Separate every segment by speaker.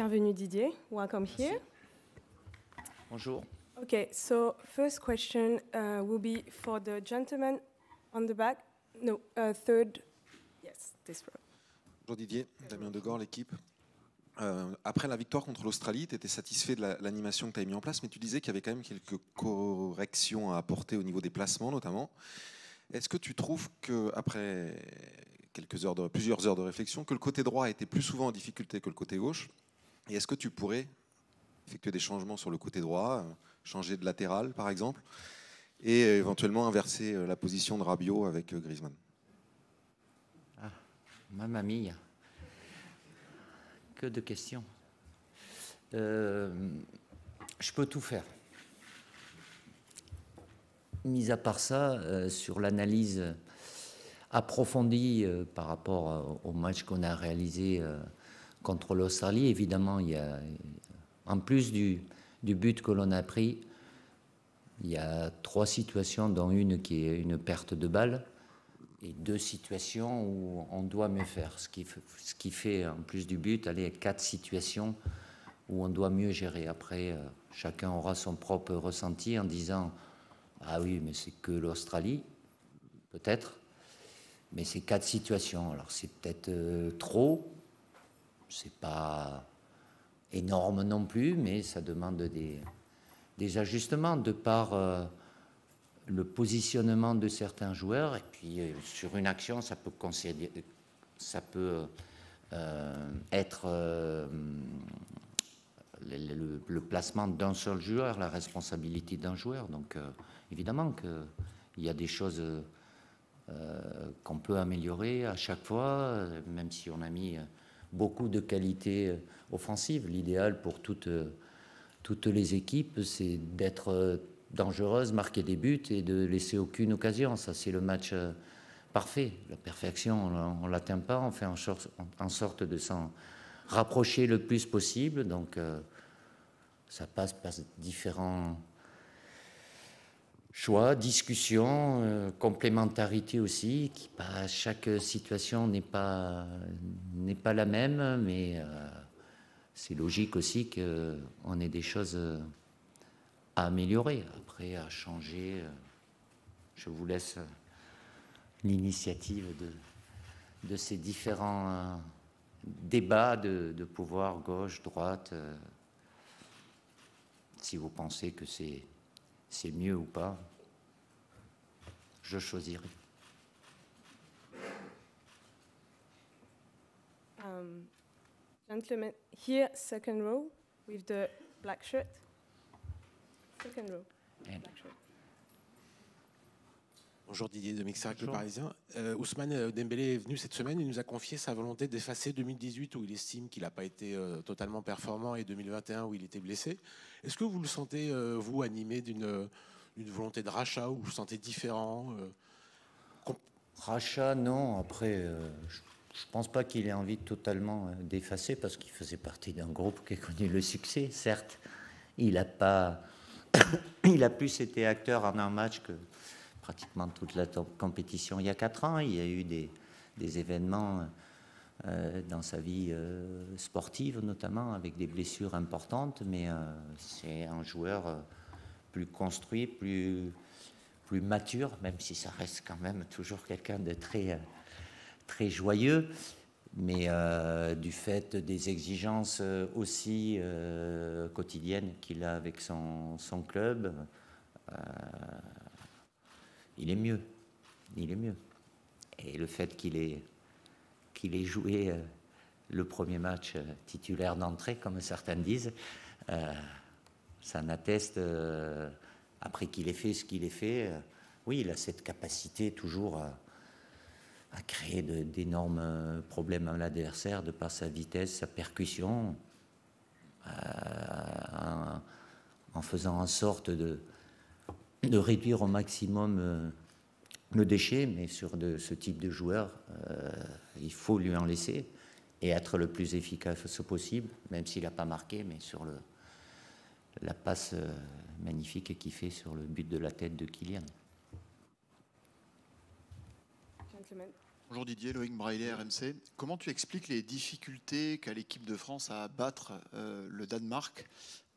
Speaker 1: Bienvenue Didier. Welcome here.
Speaker 2: Bonjour.
Speaker 1: Okay, so first question uh, will be for the gentleman on the back. No, uh, third. Yes, this row.
Speaker 3: Bonjour Didier, Damien Degor, l'équipe. Euh, après la victoire contre l'Australie, tu étais satisfait de la- l'animation que tu avais mis en place, mais tu disais qu'il y avait quand même quelques corrections à apporter au niveau des placements notamment. Est-ce que tu trouves que après quelques heures de, plusieurs heures de réflexion, que le côté droit a été plus souvent en difficulté que le côté gauche? Est-ce que tu pourrais effectuer des changements sur le côté droit, euh, changer de latéral par exemple, et éventuellement inverser euh, la position de Rabiot avec euh, Griezmann?
Speaker 2: Mamma mia. Que de questions. Je peux tout faire. Mis à part ça, sur l'analyse approfondie par rapport au match qu'on a réalisé contre l'Australie, évidemment, il y a, en plus du, but que l'on a pris, il y a trois situations, dont une qui est une perte de balle et deux situations où on doit mieux faire. Ce qui, fait- ce qui fait, en plus du but, aller quatre situations où on doit mieux gérer. Après, euh, chacun aura son propre ressenti en disant Ah oui, mais c'est que l'Australie, peut-être, mais c'est quatre situations. Alors c'est peut-être euh, trop, c'est pas énorme non plus, mais ça demande des, des ajustements de par. euh, le positionnement de certains joueurs et puis euh, sur une action ça peut ça peut euh, être le, placement d'un seul joueur, la responsabilité d'un joueur. Donc évidemment qu'il y a des choses qu'on peut améliorer à chaque fois, même si on a mis beaucoup de qualités euh, offensives. L'idéal pour toutes, euh, toutes les équipes, c'est d'être euh, dangereuse, marquer des buts et de laisser aucune occasion. Ça, c'est le match parfait. La perfection, on ne l'atteint pas. On fait en sorte, de s'en rapprocher le plus possible. Donc, ça passe par différents choix, discussions, euh, complémentarité aussi. Bah, chaque situation n'est pas, n'est pas la même, mais euh, c'est logique aussi qu'on ait des choses à améliorer. Après, à changer, euh, je vous laisse l'initiative de, de ces différents débats de, de pouvoir gauche, droite. si vous pensez que c'est c'est mieux ou pas, je choisirai.
Speaker 1: Um, gentleman here, second row, with the black shirt. Second row,
Speaker 2: And-
Speaker 1: black shirt.
Speaker 4: Bonjour Didier de Mixac, le. Parisien. Euh, Ousmane euh, Dembélé est venu cette semaine, il nous a confié sa volonté d'effacer 2018 où il estime qu'il n'a pas été euh, totalement performant et 2021 où il était blessé. Est-ce que vous le sentez, euh, vous, animé d'une volonté de rachat ou vous le sentez différent euh,
Speaker 2: Rachat, non. Après, euh, je ne pense pas qu'il ait envie de totalement euh, d'effacer parce qu'il faisait partie d'un groupe qui a connu le succès. Certes, il a pas, il a plus été acteur en un match que pratiquement toute la compétition il y a quatre ans. Il y a eu des, événements euh, dans sa vie euh, sportive, notamment avec des blessures importantes, mais euh, c'est un joueur plus construit, plus, mature, même si ça reste quand même toujours quelqu'un de très, joyeux, mais du fait des exigences aussi quotidiennes qu'il a avec son, club, il est mieux. Il est mieux. Et le fait qu'il ait, joué euh, le premier match euh, titulaire d'entrée, comme certains disent, euh, ça en atteste, euh, après qu'il ait fait ce qu'il ait fait, oui, il a cette capacité toujours à, créer d'énormes problèmes à l'adversaire de par sa vitesse, sa percussion, en faisant en sorte de, de réduire au maximum euh, le déchet, mais sur de, ce type de joueur, euh, il faut lui en laisser et être le plus efficace possible, même s'il n'a pas marqué, mais sur le, la passe euh, magnifique qu'il fait sur le but de la tête de Kylian.
Speaker 5: Bonjour Didier, Loïc Braille, RMC. Comment tu expliques les difficultés qu'a l'équipe de France à battre euh, le Danemark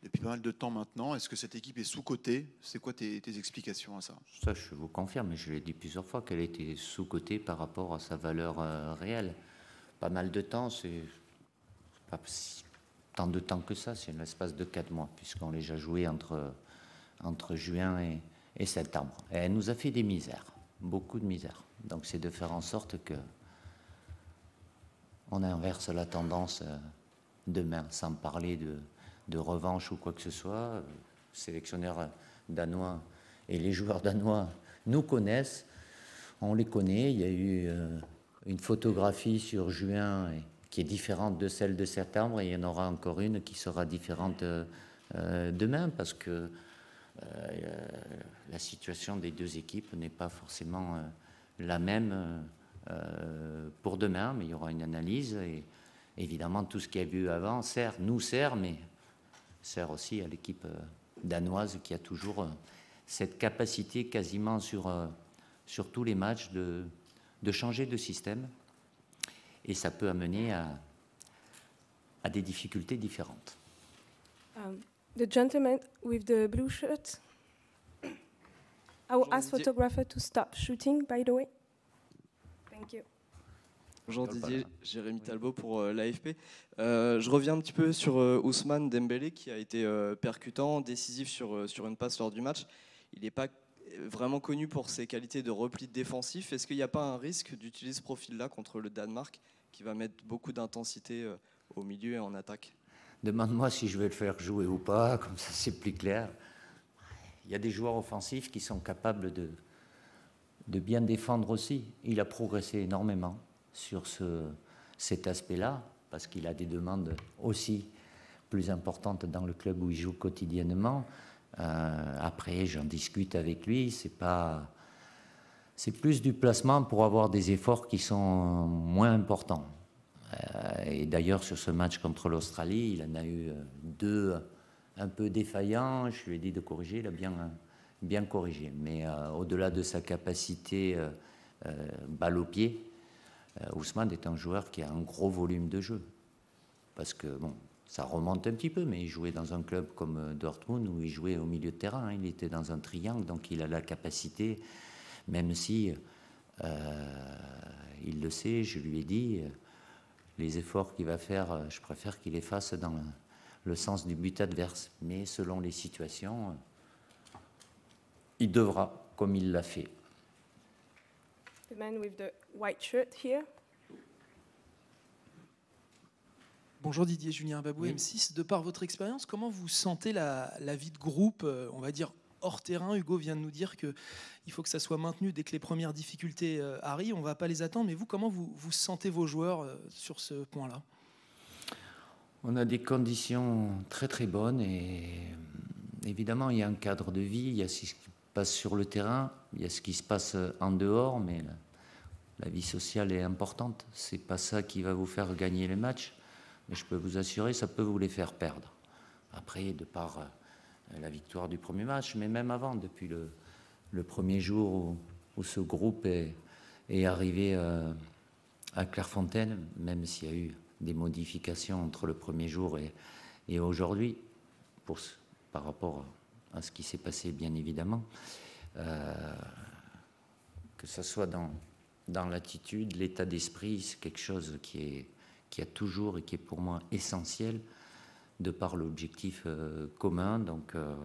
Speaker 5: depuis pas mal de temps maintenant Est-ce que cette équipe est sous-cotée? C'est quoi tes, explications à ça?
Speaker 2: Ça, je vous confirme, je l'ai dit plusieurs fois, qu'elle était sous-cotée par rapport à sa valeur euh, réelle. Pas mal de temps, c'est pas tant de temps que ça, c'est l'espace de quatre mois, puisqu'on les a joués entre, entre juin et, septembre. Elle nous a fait des misères, beaucoup de misères. Donc c'est de faire en sorte que on inverse la tendance euh, demain, sans parler de, revanche ou quoi que ce soit. Le sélectionneur danois et les joueurs danois nous connaissent, on les connaît. Il y a eu euh, une photographie sur juin qui est différente de celle de septembre et il y en aura encore une qui sera différente euh, demain parce que la situation des deux équipes n'est pas forcément la même euh, euh, pour demain, mais il y aura une analyse. Et évidemment, tout ce qui a vu avant sert, nous sert, mais sert aussi à l'équipe euh, danoise qui a toujours cette capacité quasiment sur, sur tous les matchs de, de changer de système. Et ça peut amener à, à des difficultés différentes.
Speaker 1: Um, the gentleman with the blue shirt. I will ask photographer to stop shooting, by the way.
Speaker 6: Bonjour Didier, Jérémy Talbot pour euh, l'AFP. Euh, je reviens un petit peu sur euh, Ousmane Dembélé qui a été percutant, décisif sur, sur une passe lors du match. Il n'est pas vraiment connu pour ses qualités de repli défensif. Est-ce qu'il n'y a pas un risque d'utiliser ce profil-là contre le Danemark qui va mettre beaucoup d'intensité au milieu et en attaque?
Speaker 2: Demande-moi si je vais le faire jouer ou pas, comme ça c'est plus clair il y a des joueurs offensifs qui sont capables de, de bien défendre aussi. Il a progressé énormément sur ce, cet aspect-là, parce qu'il a des demandes aussi plus importantes dans le club où il joue quotidiennement. Euh, après, j'en discute avec lui. C'est pas, c'est plus du placement pour avoir des efforts qui sont moins importants. Euh, et d'ailleurs, sur ce match contre l'Australie, il en a eu deux un peu défaillant. Je lui ai dit de corriger, il a bien, bien corrigé. Mais euh, au-delà de sa capacité balle au pied, Ousmane est un joueur qui a un gros volume de jeu. Parce que, bon, ça remonte un petit peu, mais il jouait dans un club comme Dortmund où il jouait au milieu de terrain. Il était dans un triangle, donc il a la capacité, même si il le sait, je lui ai dit, les efforts qu'il va faire, je préfère qu'il les fasse dans le sens du but adverse. Mais selon les situations, il devra, comme il l'a fait.
Speaker 1: Man white shirt here.
Speaker 7: Bonjour Didier, Julien Babou, M6. De par votre expérience, comment vous sentez la, la, vie de groupe, euh, on va dire hors terrain? Hugo vient de nous dire qu'il faut que ça soit maintenu dès que les premières difficultés euh, arrivent. On ne va pas les attendre, mais vous, comment vous, vous sentez vos joueurs euh, sur ce point-là?
Speaker 2: On a des conditions très très bonnes et évidemment il y a un cadre de vie, il y a ce qui se passe sur le terrain, il y a ce qui se passe en dehors, mais la, vie sociale est importante. C'est pas ça qui va vous faire gagner les matchs, mais je peux vous assurer, ça peut vous les faire perdre. Après, de par euh, la victoire du premier match, mais même avant, depuis le, premier jour où, ce groupe est, arrivé euh, à Clairefontaine, même s'il y a eu des modifications entre le premier jour et, aujourd'hui, par rapport à ce qui s'est passé, bien évidemment. Euh, que ce soit dans, dans l'attitude, l'état d'esprit, c'est quelque chose qui, est, qui a toujours et qui est pour moi essentiel de par l'objectif euh, commun. Donc, euh,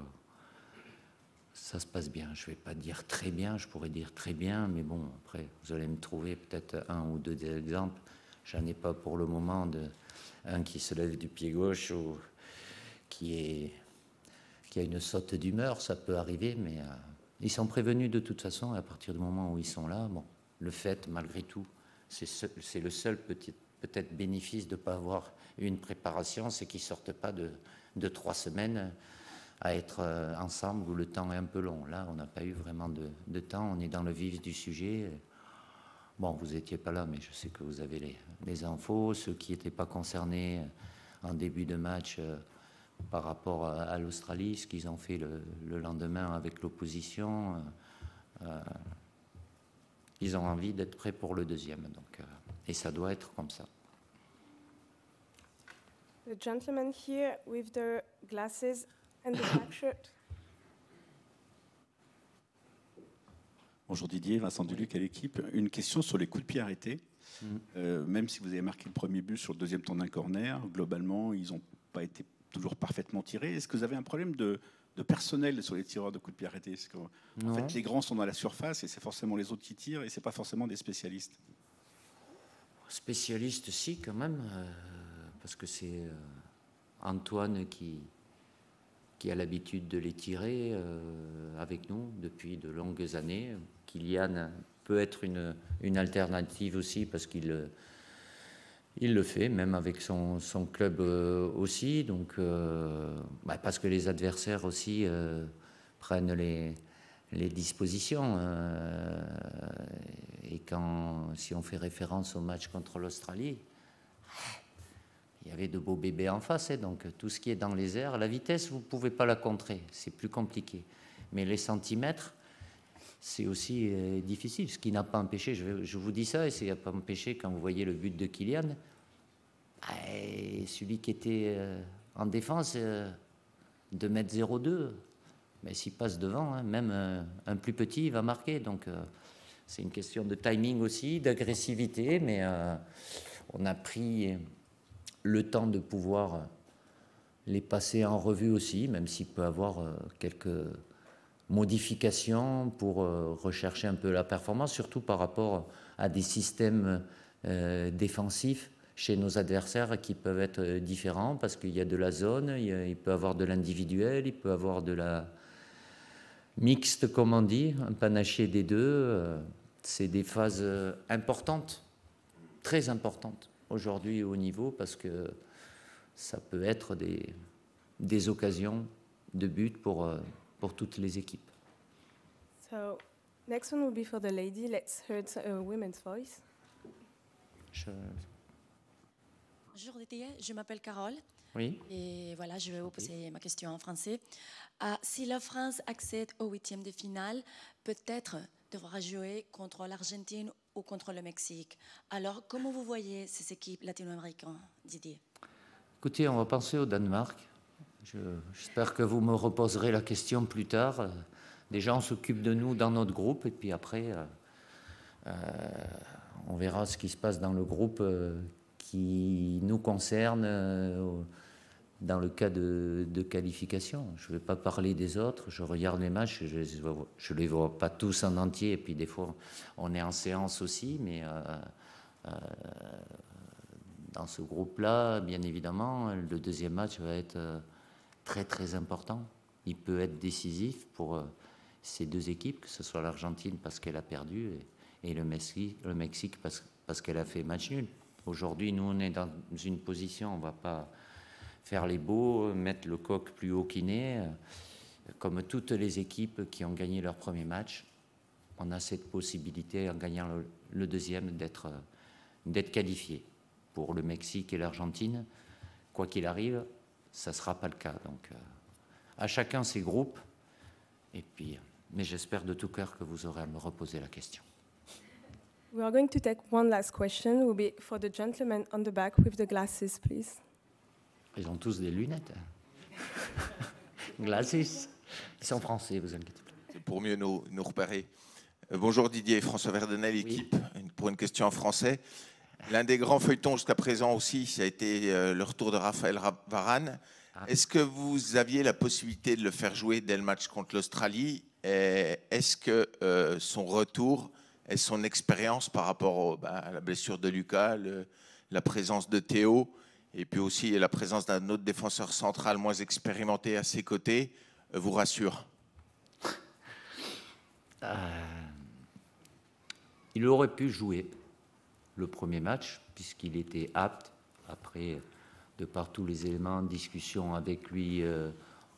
Speaker 2: ça se passe bien. Je ne vais pas dire très bien, je pourrais dire très bien, mais bon, après, vous allez me trouver peut-être un ou deux exemples J'en ai pas pour le moment de un qui se lève du pied gauche ou qui, est, qui a une saute d'humeur, ça peut arriver, mais euh, ils sont prévenus de toute façon. À partir du moment où ils sont là, bon, le fait, malgré tout, c'est le seul peut-être bénéfice de ne pas avoir une préparation, c'est qu'ils sortent pas de, trois semaines à être euh, ensemble où le temps est un peu long. Là, on n'a pas eu vraiment de, temps, on est dans le vif du sujet. Bon, vous n'étiez pas là, mais je sais que vous avez les, infos. Ceux qui n'étaient pas concernés en début de match euh, par rapport à, l'Australie, ce qu'ils ont fait le, lendemain avec l'opposition. Euh, euh, ils ont envie d'être prêts pour le deuxième. Donc, et ça doit être comme ça.
Speaker 1: The gentleman here with the glasses and the black shirt.
Speaker 8: Bonjour Didier, Vincent Duluc à l'équipe. Une question sur les coups de pied arrêtés. Mm. Euh, même si vous avez marqué le premier but sur le deuxième temps d'un corner, globalement, ils n'ont pas été toujours parfaitement tirés. Est-ce que vous avez un problème de, personnel sur les tireurs de coups de pied arrêtés En fait, les grands sont dans la surface et c'est forcément les autres qui tirent et c'est pas forcément des spécialistes.
Speaker 2: Spécialistes, si, quand même. Euh, parce que c'est euh, Antoine qui, qui a l'habitude de les tirer euh, avec nous depuis de longues années. Kylian peut être une, une alternative aussi parce qu'il il le fait, même avec son, son club euh, aussi. Donc, bah, parce que les adversaires aussi prennent les, les dispositions. et quand, si on fait référence au match contre l'Australie, il y avait de beaux bébés en face, hein, donc tout ce qui est dans les airs, la vitesse, vous ne pouvez pas la contrer, c'est plus compliqué. Mais les centimètres, c'est aussi euh, difficile, ce qui n'a pas empêché, je, vous dis ça, et n'a pas empêché quand vous voyez le but de Kylian, ah, celui qui était euh, en défense, euh, de mettre 0,2, mais s'il passe devant, hein, même un plus petit, il va marquer. Donc c'est une question de timing aussi, d'agressivité, mais on a pris le temps de pouvoir les passer en revue aussi, même s'il peut avoir euh, quelques modifications pour euh, rechercher un peu la performance, surtout par rapport à des systèmes euh, défensifs chez nos adversaires qui peuvent être différents parce qu'il y a de la zone, il, peut avoir de l'individuel, il peut avoir de la mixte, comme on dit, un panaché des deux. C'est des phases importantes, très importantes aujourd'hui au niveau parce que ça peut être des, occasions de but pour, euh, pour toutes les équipes.
Speaker 1: So, next one will be for the lady. Let's hear a women's voice.
Speaker 9: Bonjour Didier, je m'appelle Carole.
Speaker 2: Oui.
Speaker 9: Et voilà, je vais vous poser ma question en français. Ah, si la France accède au huitième de finale, peut-être devra jouer contre l'Argentine ou contre le Mexique. Alors, comment vous voyez ces équipes latino-américaines, Didier?
Speaker 2: Écoutez, on va penser au Danemark. J'espère que vous me reposerez la question plus tard. Déjà, on s'occupe de nous dans notre groupe, et puis après, euh, euh, on verra ce qui se passe dans le groupe euh, qui nous concerne dans le cas de, qualification. Je ne vais pas parler des autres, je regarde les matchs, je ne les vois pas tous en entier, et puis des fois on est en séance aussi, mais dans ce groupe-là, bien évidemment, le deuxième match va être très très important. Il peut être décisif pour ces deux équipes, que ce soit l'Argentine parce qu'elle a perdu et, le Mexique, le parce, qu'elle a fait match nul. Aujourd'hui, nous, on est dans une position, on ne va pas faire les beaux, mettre le coq plus haut qu'il n'est. Comme toutes les équipes qui ont gagné leur premier match, on a cette possibilité, en gagnant le, deuxième, d'être d'être qualifié. Pour le Mexique et l'Argentine, quoi qu'il arrive, ça ne sera pas le cas. Donc, euh, à chacun ses groupes. Et puis, mais j'espère de tout cœur que vous aurez à me reposer la question.
Speaker 1: We are going to take one last question. Will be for the gentleman on the back with the glasses, please.
Speaker 2: Ils ont tous des lunettes. Glasses. Ils sont français, vous inquiétez pas.
Speaker 10: Pour mieux nous, nous repérer. Euh, bonjour Didier, François Verdenel, équipe, pour une question en français. L'un des grands feuilletons jusqu'à présent aussi, ça a été euh, le retour de Raphaël Varane. Ah. Est-ce que vous aviez la possibilité de le faire jouer dès le match contre l'Australie? Est-ce que euh, son retour et son expérience par rapport bah, à la blessure de Lucas, la présence de Théo, et puis aussi la présence d'un autre défenseur central moins expérimenté à ses côtés euh, vous rassure?
Speaker 2: Euh, Il aurait pu jouer le premier match puisqu'il était apte après de par tous les éléments discussion avec lui euh,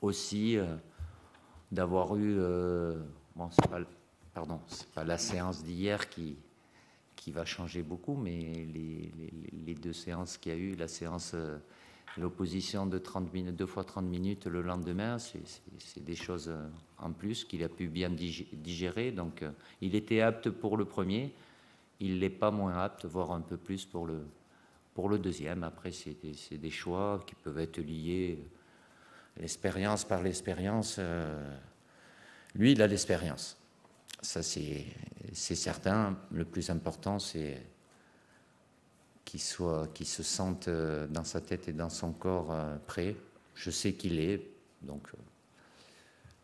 Speaker 2: aussi d'avoir eu bon c'est pas pardon c'est pas la séance d'hier qui qui va changer beaucoup, mais les, deux séances qu'il y a eu, la séance euh, l'opposition de 30 minutes, deux fois 30 minutes le lendemain, c'est des choses euh, en plus qu'il a pu bien digérer. Donc, euh, il était apte pour le premier, il n'est pas moins apte, voire un peu plus pour le, deuxième. Après, c'est des, des, choix qui peuvent être liés, l'expérience par l'expérience. Euh, lui, il a l'expérience. Ça, c'est certain. Le plus important, c'est qu'il soit, se sente euh, dans sa tête et dans son corps euh, prêt. Je sais qu'il est, donc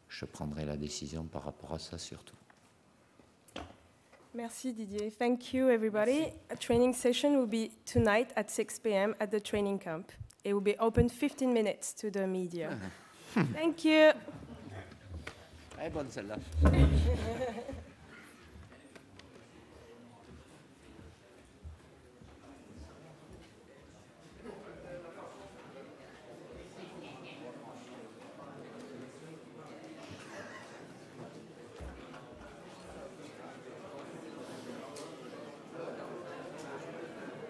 Speaker 2: je prendrai la décision par rapport à ça surtout.
Speaker 1: Merci Didier. Thank you everybody. A training session will be tonight at 6 p.m. at the training camp. It will be open 15 minutes to the media. Thank you.
Speaker 2: bonne celle-là.